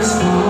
just